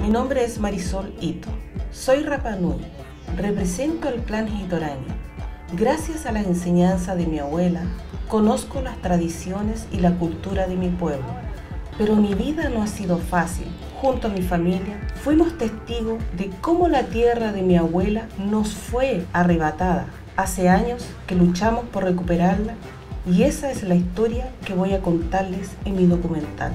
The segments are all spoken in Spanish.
Mi nombre es Marisol Ito. Soy Rapanui. Represento al clan Hitoraña. Gracias a la enseñanza de mi abuela, conozco las tradiciones y la cultura de mi pueblo. Pero mi vida no ha sido fácil. Junto a mi familia fuimos testigos de cómo la tierra de mi abuela nos fue arrebatada. Hace años que luchamos por recuperarla y esa es la historia que voy a contarles en mi documental.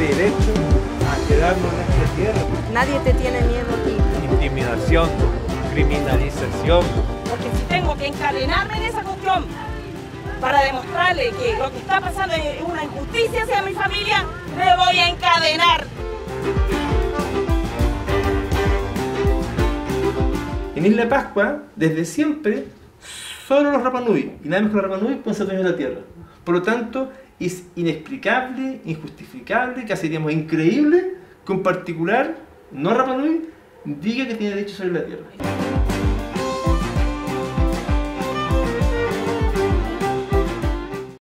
Derecho a quedarnos en esta tierra. Nadie te tiene miedo aquí. Intimidación, criminalización. Porque si tengo que encadenarme en esa cuestión para demostrarle que lo que está pasando es una injusticia hacia mi familia, me voy a encadenar. En Isla Pascua, desde siempre, solo los Rapanui, y nada más que los Rapanui, pueden ser dueños de la tierra. Por lo tanto, es inexplicable, injustificable, casi diríamos increíble, que un particular, no Rapanui, diga que tiene derecho sobre la tierra.